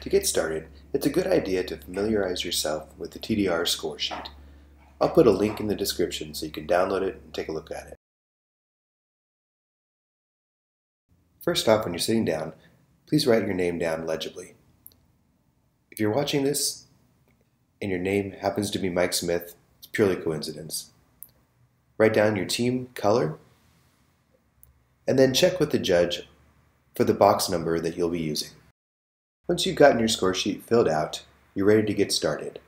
To get started, it's a good idea to familiarize yourself with the TDR score sheet. I'll put a link in the description so you can download it and take a look at it. First off, when you're sitting down, please write your name down legibly. If you're watching this and your name happens to be Mike Smith, it's purely coincidence. Write down your team color, and then check with the judge for the box number that you'll be using. Once you've gotten your score sheet filled out, you're ready to get started.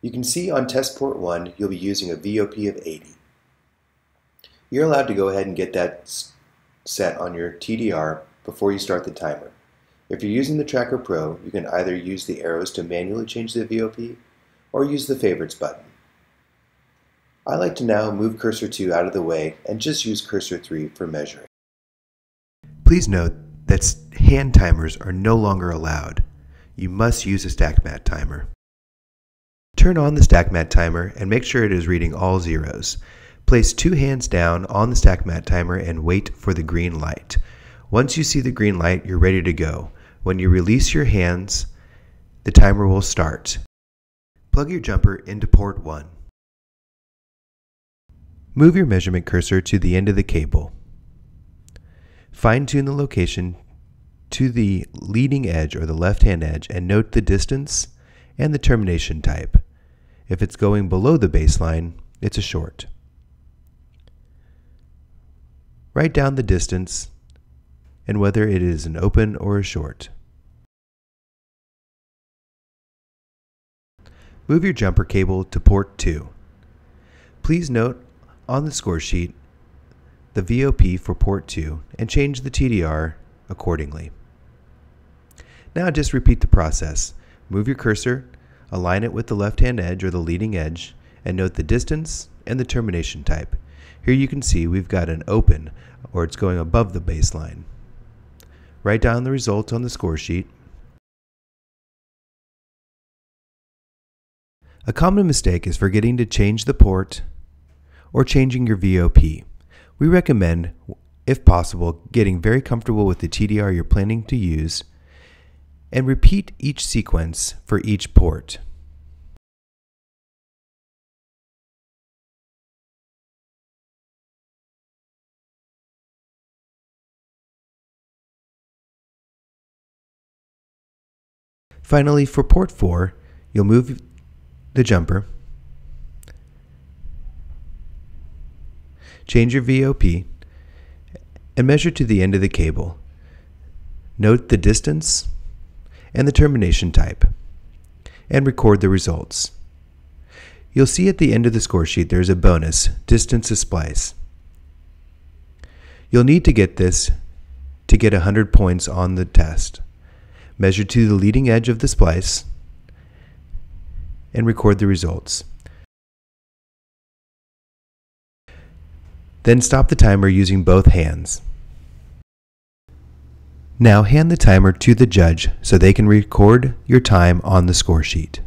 You can see on test port 1 you'll be using a VOP of 80. You're allowed to go ahead and get that set on your TDR before you start the timer. If you're using the Tracker Pro, you can either use the arrows to manually change the VOP or use the Favorites button. I like to now move cursor 2 out of the way and just use cursor 3 for measuring. Please note that hand timers are no longer allowed. You must use a StackMat timer. Turn on the StackMat timer and make sure it is reading all zeros. Place two hands down on the StackMat timer and wait for the green light. Once you see the green light, you're ready to go. When you release your hands, the timer will start. Plug your jumper into port 1. Move your measurement cursor to the end of the cable. Fine tune the location to the leading edge or the left hand edge and note the distance and the termination type. If it's going below the baseline, it's a short. Write down the distance and whether it is an open or a short. Move your jumper cable to port 2. Please note on the score sheet the VOP for port 2 and change the TDR accordingly. Now just repeat the process. Move your cursor, align it with the left-hand edge or the leading edge, and note the distance and the termination type. Here you can see we've got an open, or it's going above the baseline. Write down the results on the score sheet. A common mistake is forgetting to change the port or changing your VOP. We recommend, if possible, getting very comfortable with the TDR you're planning to use and repeat each sequence for each port. Finally, for port 4, you'll move the jumper Change your VOP and measure to the end of the cable. Note the distance and the termination type and record the results. You'll see at the end of the score sheet there's a bonus, distance to splice. You'll need to get this to get 100 points on the test. Measure to the leading edge of the splice and record the results. Then stop the timer using both hands. Now hand the timer to the judge so they can record your time on the score sheet.